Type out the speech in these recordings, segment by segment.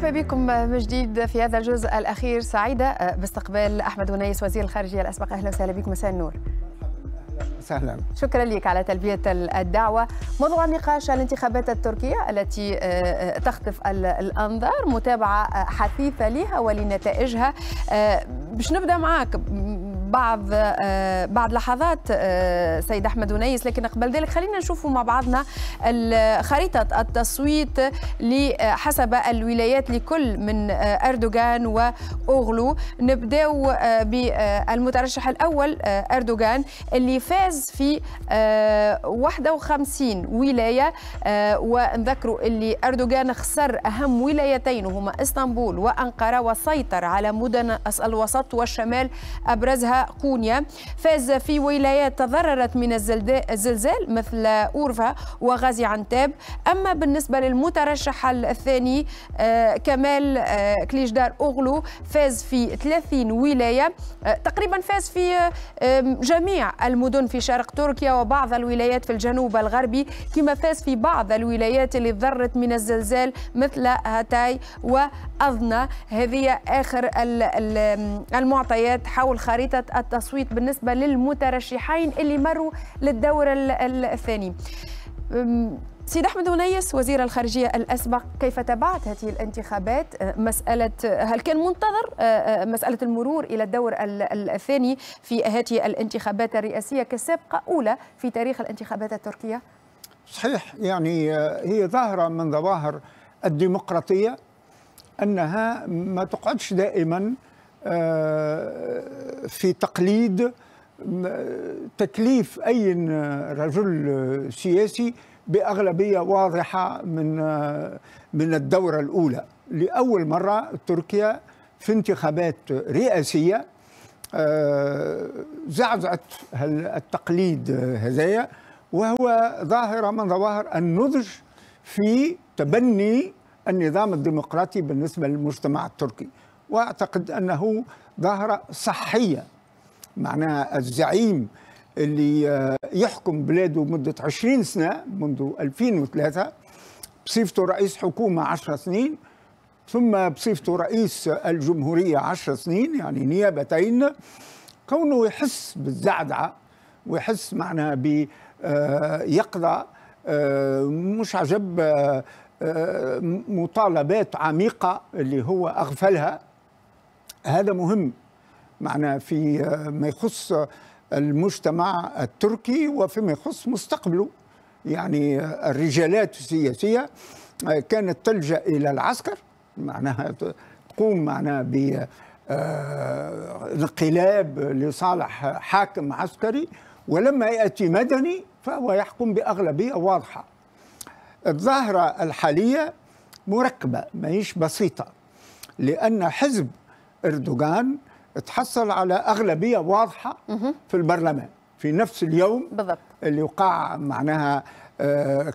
مرحبا بكم من جديد في هذا الجزء الأخير. سعيدة باستقبال أحمد ونيس وزير الخارجية الأسبق. أهلا وسهلا بك مساء النور. سهلا. شكرا لك على تلبية الدعوة. موضوع النقاش الانتخابات التركية التي تخطف الأنظار متابعة حثيثة لها ولنتائجها. باش نبدأ معك بعض بعد لحظات سيد أحمد ونيس. لكن قبل ذلك خلينا نشوف مع بعضنا خريطه التصويت حسب الولايات لكل من أردوغان وأوغلو. نبداو بالمترشح الأول أردوغان اللي فاز في 51 ولاية ونذكروا اللي أردوغان خسر أهم ولايتين وهما إسطنبول وأنقرة وسيطر على مدن الوسط والشمال أبرزها قونيا فاز في ولايات تضررت من الزلزال مثل أورفا وغازي عنتاب. أما بالنسبة للمترشح الثاني كمال كليجدار أوغلو فاز في 30 ولاية. تقريبا فاز في جميع المدن في شرق تركيا وبعض الولايات في الجنوب الغربي كما فاز في بعض الولايات اللي ضرت من الزلزال مثل هاتاي وأضنا هذه آخر المعطيات حول خريطة التصويت بالنسبة للمترشحين اللي مروا للدور الثاني. سيد أحمد ونيس وزير الخارجية الأسبق كيف تابعت هذه الانتخابات؟ مسألة هل كان منتظر؟ مسألة المرور إلى الدور الثاني في هذه الانتخابات الرئاسية كسابقة أولى في تاريخ الانتخابات التركية؟ صحيح يعني هي ظاهرة من ظواهر الديمقراطية أنها ما تقعدش دائما في تقليد تكليف أي رجل سياسي بأغلبية واضحة من من الدورة الأولى. لأول مرة تركيا في انتخابات رئاسية زعزعت التقليد هذايا وهو ظاهرة من ظواهر النضج في تبني النظام الديمقراطي بالنسبة للمجتمع التركي. واعتقد انه ظاهرة صحية. معناها الزعيم اللي يحكم بلاده مدة 20 سنة منذ 2003 بصفته رئيس حكومة 10 سنين ثم بصفته رئيس الجمهورية 10 سنين يعني نيابتين كونه يحس بالزعزعة ويحس معناها بيقضى مش عجب مطالبات عميقة اللي هو أغفلها. هذا مهم. معنا في ما يخص المجتمع التركي وفيما يخص مستقبله. يعني الرجالات السياسية كانت تلجأ إلى العسكر معناها تقوم معنا ب انقلاب لصالح حاكم عسكري ولما يأتي مدني فهو يحكم بأغلبية واضحة. الظاهرة الحالية مركبة ما هيش بسيطة لأن حزب أردوغان تحصل على أغلبية واضحة في البرلمان. في نفس اليوم بالضبط. اللي وقع معناها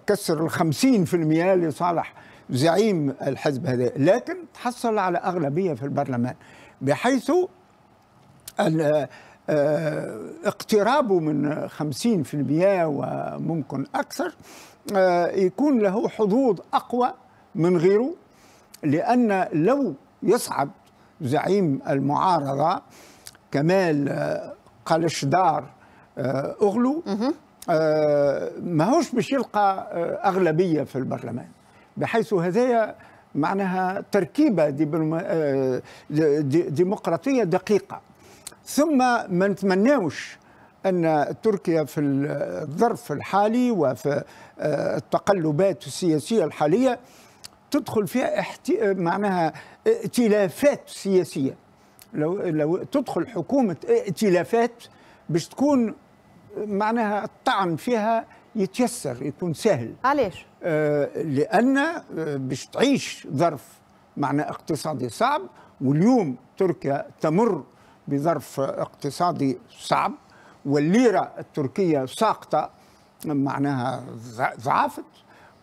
كسر الخمسين في المية لصالح زعيم الحزب هذا. لكن تحصل على أغلبية في البرلمان بحيث اقترابه من خمسين في المية وممكن أكثر يكون له حظوظ أقوى من غيره لأن لو يصعد زعيم المعارضة كمال قلشدار أغلو. ما هوش باش يلقى أغلبية في البرلمان بحيث هذايا معناها تركيبة ديمقراطية دقيقة. ثم ما نتمناوش أن تركيا في الظرف الحالي وفي التقلبات السياسية الحالية تدخل فيها احتي... معناها ائتلافات سياسية لو لو تدخل حكومة ائتلافات باش تكون معناها الطعن فيها يتيسر يكون سهل علاش؟ آه لأن باش تعيش ظرف معنى اقتصادي صعب واليوم تركيا تمر بظرف اقتصادي صعب والليرة التركية ساقطة معناها ضعفت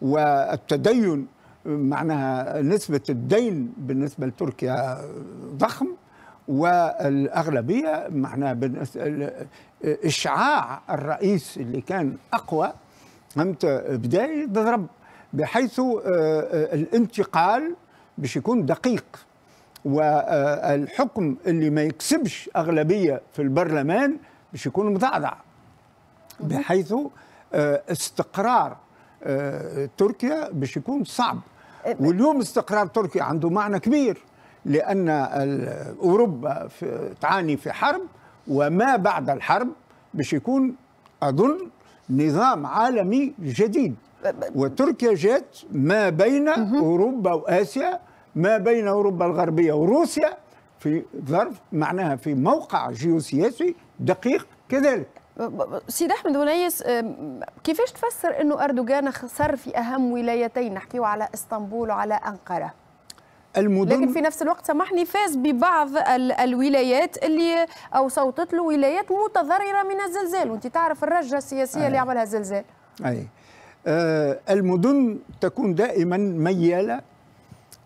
والتدين معناها نسبة الدين بالنسبة لتركيا ضخم والأغلبية معناها إشعاع الرئيس اللي كان أقوى فهمت؟ بداية تضرب بحيث الانتقال باش يكون دقيق. والحكم اللي ما يكسبش أغلبية في البرلمان باش يكون مضعضع. بحيث آه، استقرار آه، تركيا باش يكون صعب. واليوم استقرار تركيا عنده معنى كبير لأن أوروبا تعاني في حرب وما بعد الحرب باش يكون أظن نظام عالمي جديد. وتركيا جات ما بين أوروبا وآسيا ما بين أوروبا الغربية وروسيا في ظرف معناها في موقع جيوسياسي دقيق كذلك. سيد أحمد ونيس كيفاش تفسر إنه أردوغان خسر في أهم ولايتين؟ نحكيو على إسطنبول وعلى أنقرة. المدن لكن في نفس الوقت سامحني فاز ببعض الولايات اللي أو صوتت له ولايات متضررة من الزلزال. وأنت تعرف الرجة السياسية أي. اللي عملها الزلزال. أي. آه المدن تكون دائما ميالة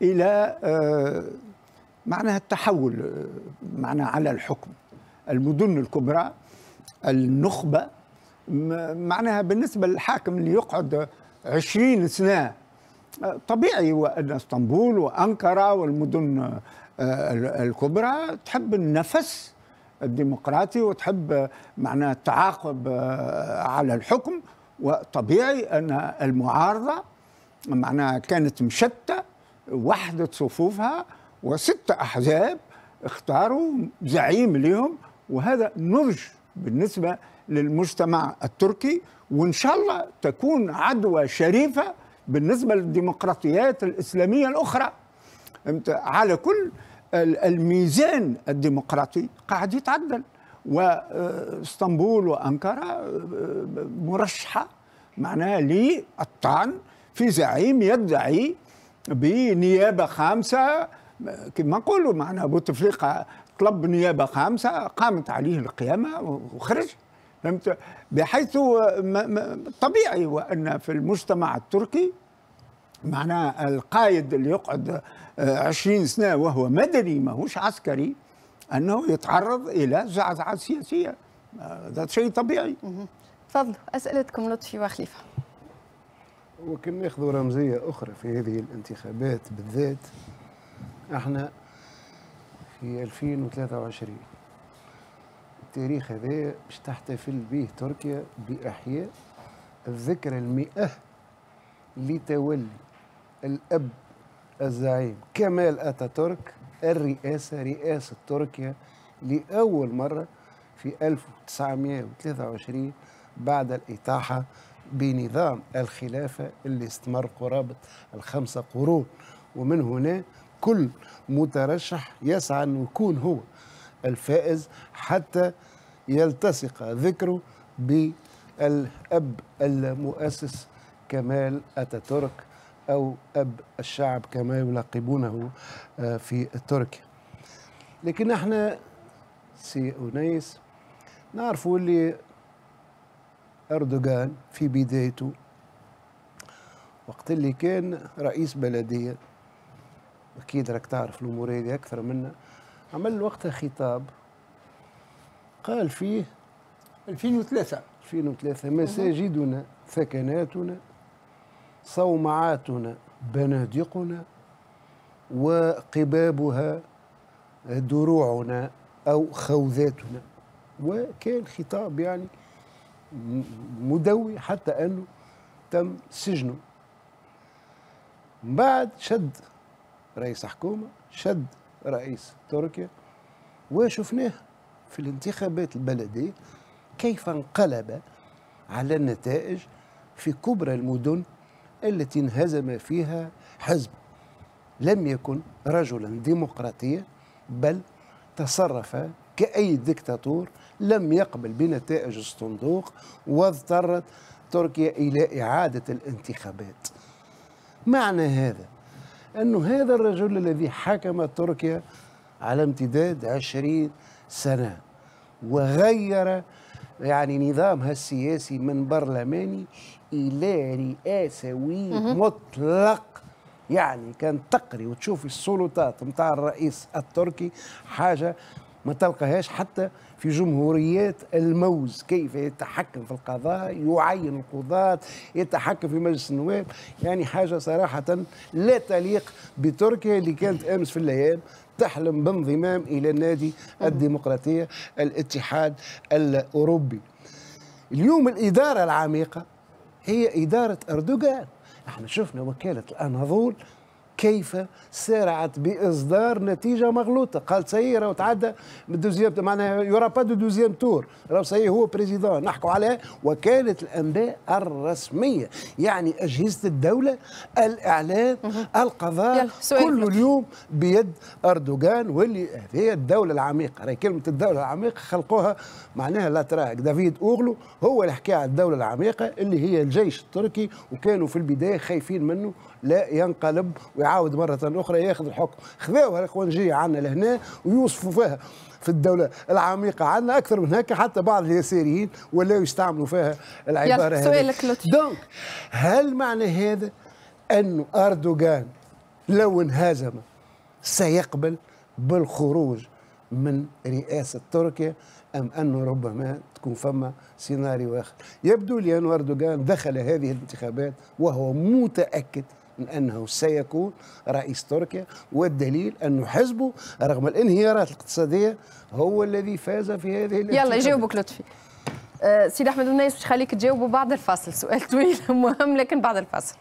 إلى آه معناها التحول آه، معناها على الحكم. المدن الكبرى النخبة معناها بالنسبة للحاكم اللي يقعد عشرين سنة طبيعي وأن إسطنبول وأنقرة والمدن آه، الكبرى تحب النفس الديمقراطي وتحب معناها التعاقب آه، على الحكم. وطبيعي أن المعارضة معناها كانت مشتة وحدت صفوفها وست أحزاب اختاروا زعيم لهم وهذا نضج بالنسبة للمجتمع التركي وإن شاء الله تكون عدوى شريفة بالنسبة للديمقراطيات الإسلامية الأخرى. على كل الميزان الديمقراطي قاعد يتعدل. وإسطنبول وأنقرة مرشحة معناها للطعن في زعيم يدعي بنيابة خامسة كما نقولوا معنا بوتفليقة طلب نيابة خامسة قامت عليه القيامة وخرج فهمت؟ بحيث طبيعي وأن في المجتمع التركي معناه القائد اللي يقعد آه، عشرين سنة وهو مدني ماهوش عسكري أنه يتعرض إلى زعزعة سياسية. هذا شيء طبيعي. تفضلوا أسئلتكم لطفي وخليفة. وكن ناخذ رمزية أخرى في هذه الانتخابات بالذات؟ إحنا في 2023 التاريخ هذا باش تحتفل به تركيا بإحياء الذكرى المئة لتولي الأب الزعيم كمال أتاتورك الرئاسة رئاسة تركيا لأول مرة في 1923 بعد الإطاحة بنظام الخلافة اللي استمر قرابة الخمسة قرون. ومن هنا كل مترشح يسعى أن يكون هو الفائز حتى يلتصق ذكره بالأب المؤسس كمال أتاتورك أو أب الشعب كما يلقبونه آه، في تركيا. لكن إحنا سي أنيس نعرفوا اللي أردوغان في بدايته وقت اللي كان رئيس بلدية أكيد راك تعرف الأمور هذه أكثر منا. عمل وقتها خطاب قال فيه 2003 2003 مساجدنا ثكناتنا صومعاتنا بنادقنا وقبابها دروعنا أو خوذاتنا. وكان خطاب يعني مدوي حتى أنه تم سجنه. بعد شد رئيس حكومة شد رئيس تركيا وشفناه في الانتخابات البلدية كيف انقلب على النتائج في كبرى المدن التي انهزم فيها حزب لم يكن رجلا ديمقراطيا بل تصرف كأي دكتاتور لم يقبل بنتائج الصندوق واضطرت تركيا إلى إعادة الانتخابات. معنى هذا أن هذا الرجل الذي حكم تركيا على امتداد عشرين سنة وغير يعني نظامها السياسي من برلماني إلى رئاسوي مطلق. يعني كان تقري وتشوف السلطات متاع الرئيس التركي حاجة ما تلقاهاش حتى في جمهوريات الموز. كيف يتحكم في القضاء يعين القضاة يتحكم في مجلس النواب. يعني حاجة صراحة لا تليق بتركيا اللي كانت أمس في الأيام تحلم بانضمام إلى النادي الديمقراطية الاتحاد الأوروبي. اليوم الإدارة العميقة هي إدارة أردوغان. إحنا شفنا وكالة الأناضول كيف سارعت بإصدار نتيجة مغلوطة؟ قال سي راهو تعدى بال deuxième معناها il y aura pas de deuxième tour. راهو c'est le président نحكوا على وكاله الأنباء الرسمية يعني أجهزة الدولة الاعلام القضاء كل اليوم بيد أردوغان واللي هي الدولة العميقة. راهي كلمة الدولة العميقة خلقوها معناها les Turcs دافيد أوغلو هو اللي حكى على الدولة العميقة اللي هي الجيش التركي وكانوا في البداية خايفين منه لا ينقلب ويعاود مرة أخرى ياخذ الحكم. خذاوها الإخوانجية عنا لهنا ويوصفوا فيها في الدولة العميقة عنا أكثر من هيك حتى بعض اليساريين ولاو يستعملوا فيها العبارة هذه. دونك هل معنى هذا أن أردوغان لو انهزم سيقبل بالخروج من رئاسة تركيا أم أنه ربما تكون فما سيناريو آخر؟ يبدو لي أن أردوغان دخل هذه الانتخابات وهو متأكد من أنه سيكون رئيس تركيا والدليل أنه حزبه رغم الانهيارات الاقتصادية هو الذي فاز في هذه يلا يجاوبك لطفي. أه سيدي أحمد النايس مش خليك تجاوبوا بعد الفصل سؤال طويل مهم لكن بعد الفصل